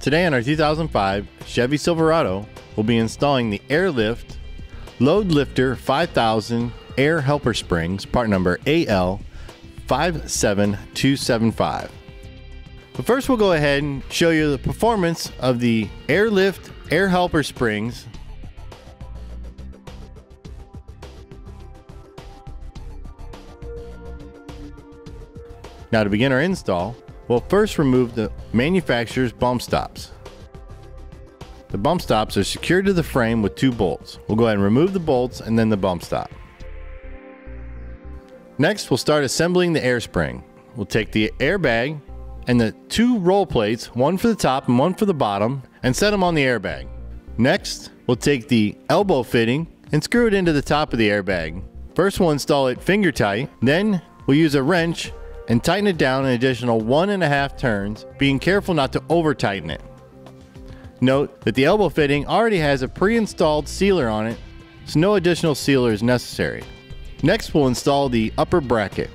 Today on our 2005 Chevy Silverado, we'll be installing the Air Lift LoadLifter 5000 Air Helper Springs, part number AL57275. But first we'll go ahead and show you the performance of the Air Lift Air Helper Springs Now to begin our install, we'll first remove the manufacturer's bump stops. The bump stops are secured to the frame with two bolts. We'll go ahead and remove the bolts and then the bump stop. Next, we'll start assembling the air spring. We'll take the airbag and the two roll plates, one for the top and one for the bottom, and set them on the airbag. Next, we'll take the elbow fitting and screw it into the top of the airbag. First we'll install it finger tight, then we'll use a wrench and tighten it down an additional one and a half turns, being careful not to over tighten it. Note that the elbow fitting already has a pre-installed sealer on it, so no additional sealer is necessary. Next we'll install the upper bracket.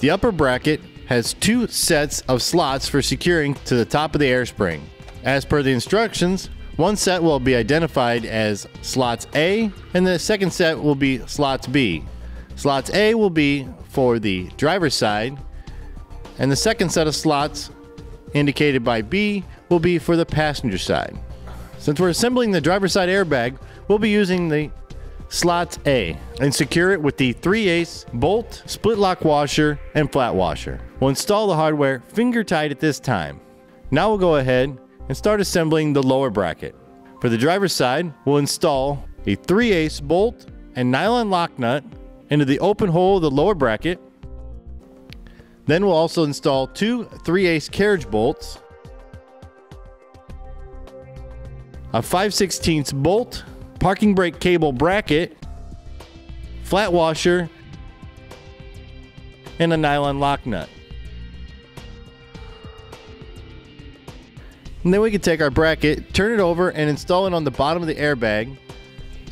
The upper bracket has two sets of slots for securing to the top of the air spring. As per the instructions, one set will be identified as slots A and the second set will be slots B. Slots A will be for the driver's side, and the second set of slots indicated by B will be for the passenger side. Since we're assembling the driver's side airbag, we'll be using the slots A and secure it with the 3 ace bolt, split lock washer, and flat washer. We'll install the hardware finger tight at this time. Now we'll go ahead and start assembling the lower bracket. For the driver's side, we'll install a 3 ace bolt and nylon lock nut into the open hole of the lower bracket. Then we'll also install two 3 ace carriage bolts, a 5 16 bolt, parking brake cable bracket, flat washer, and a nylon lock nut. And then we can take our bracket, turn it over, and install it on the bottom of the airbag,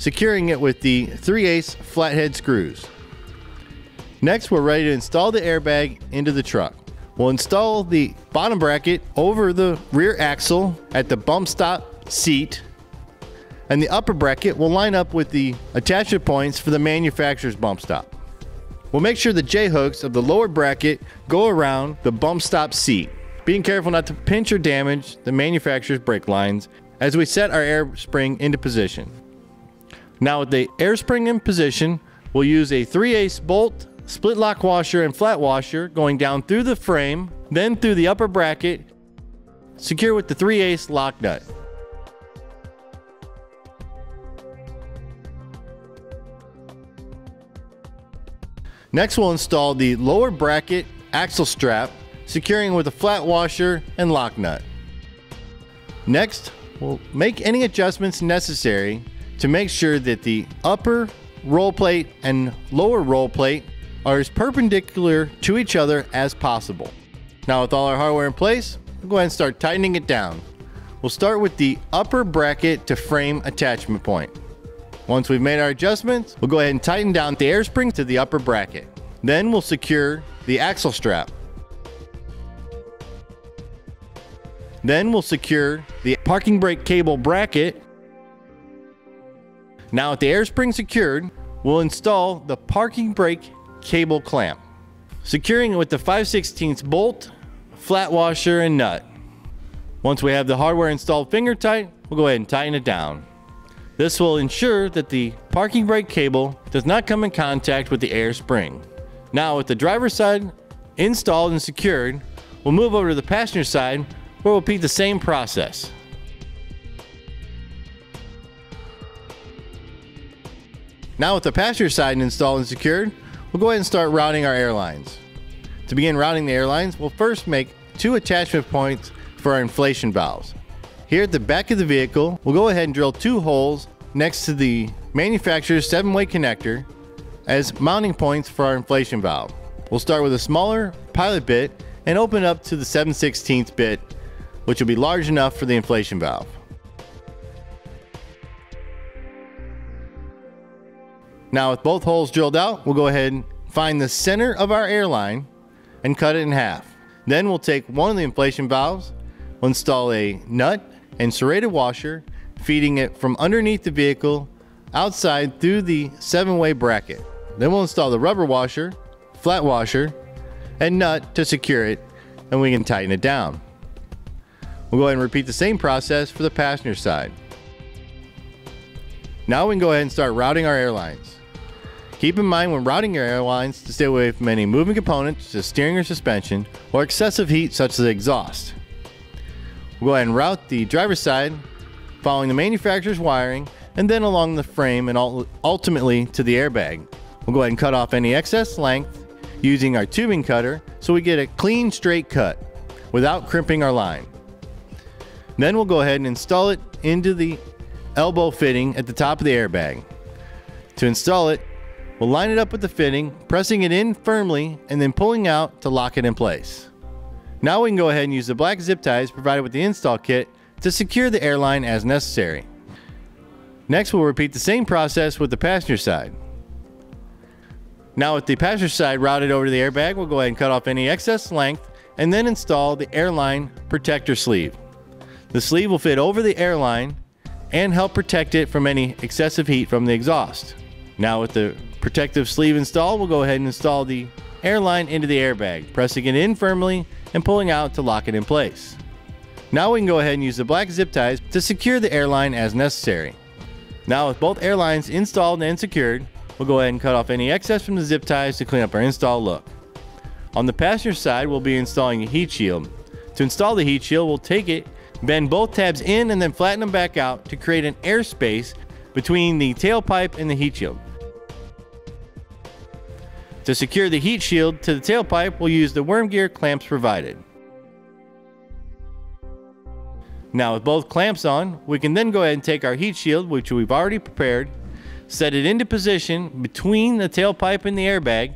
securing it with the 3 ace flathead screws. Next, we're ready to install the airbag into the truck. We'll install the bottom bracket over the rear axle at the bump stop seat, and the upper bracket will line up with the attachment points for the manufacturer's bump stop. We'll make sure the J-hooks of the lower bracket go around the bump stop seat, being careful not to pinch or damage the manufacturer's brake lines as we set our air spring into position. Now with the air spring in position, we'll use a 3 ace bolt, split lock washer, and flat washer going down through the frame, then through the upper bracket, secure with the 3 ace lock nut. Next we'll install the lower bracket axle strap, securing with a flat washer and lock nut. Next, we'll make any adjustments necessary to make sure that the upper roll plate and lower roll plate are as perpendicular to each other as possible. Now with all our hardware in place, we'll go ahead and start tightening it down. We'll start with the upper bracket to frame attachment point. Once we've made our adjustments, we'll go ahead and tighten down the air spring to the upper bracket. Then we'll secure the axle strap. Then we'll secure the parking brake cable bracket. Now with the air spring secured, we'll install the parking brake cable clamp, securing it with the 5 16 bolt, flat washer, and nut. Once we have the hardware installed finger tight, we'll go ahead and tighten it down. This will ensure that the parking brake cable does not come in contact with the air spring. Now with the driver's side installed and secured, we'll move over to the passenger side where we'll repeat the same process. Now with the passenger side installed and secured, we'll go ahead and start routing our airlines. To begin routing the airlines, we'll first make two attachment points for our inflation valves. Here at the back of the vehicle, we'll go ahead and drill two holes next to the manufacturer's seven-way connector as mounting points for our inflation valve. We'll start with a smaller pilot bit and open up to the 7 16 bit, which will be large enough for the inflation valve. Now with both holes drilled out, we'll go ahead and find the center of our airline and cut it in half. Then we'll take one of the inflation valves, we'll install a nut and serrated washer, feeding it from underneath the vehicle outside through the seven-way bracket. Then we'll install the rubber washer, flat washer, and nut to secure it, and we can tighten it down. We'll go ahead and repeat the same process for the passenger side. Now we can go ahead and start routing our airlines. Keep in mind when routing your airlines to stay away from any moving components such as steering or suspension or excessive heat such as exhaust. We'll go ahead and route the driver's side following the manufacturer's wiring and then along the frame and ultimately to the airbag. We'll go ahead and cut off any excess length using our tubing cutter so we get a clean straight cut without crimping our line. Then we'll go ahead and install it into the elbow fitting at the top of the airbag. To install it, we'll line it up with the fitting, pressing it in firmly and then pulling out to lock it in place. Now we can go ahead and use the black zip ties provided with the install kit to secure the airline as necessary. Next, we'll repeat the same process with the passenger side. Now with the passenger side routed over to the airbag, we'll go ahead and cut off any excess length and then install the airline protector sleeve. The sleeve will fit over the airline and help protect it from any excessive heat from the exhaust. Now with the protective sleeve installed, we'll go ahead and install the airline into the airbag, pressing it in firmly and pulling out to lock it in place. Now we can go ahead and use the black zip ties to secure the airline as necessary. Now with both airlines installed and secured, we'll go ahead and cut off any excess from the zip ties to clean up our install look. On the passenger side, we'll be installing a heat shield. To install the heat shield, we'll take it, bend both tabs in and then flatten them back out to create an airspace between the tailpipe and the heat shield. To secure the heat shield to the tailpipe, we'll use the worm gear clamps provided. Now with both clamps on, we can then go ahead and take our heat shield, which we've already prepared, set it into position between the tailpipe and the airbag,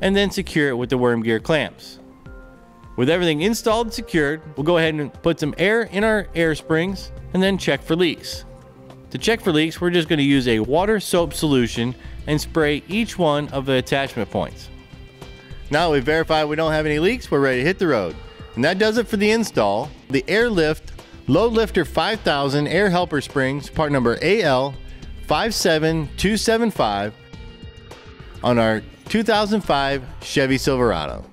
and then secure it with the worm gear clamps. With everything installed and secured, we'll go ahead and put some air in our air springs and then check for leaks. To check for leaks, we're just going to use a water soap solution and spray each one of the attachment points. Now that we've verified we don't have any leaks, we're ready to hit the road. And that does it for the install. The Air Lift LoadLifter 5000 Air Helper Springs, part number AL 57275 on our 2005 Chevy Silverado.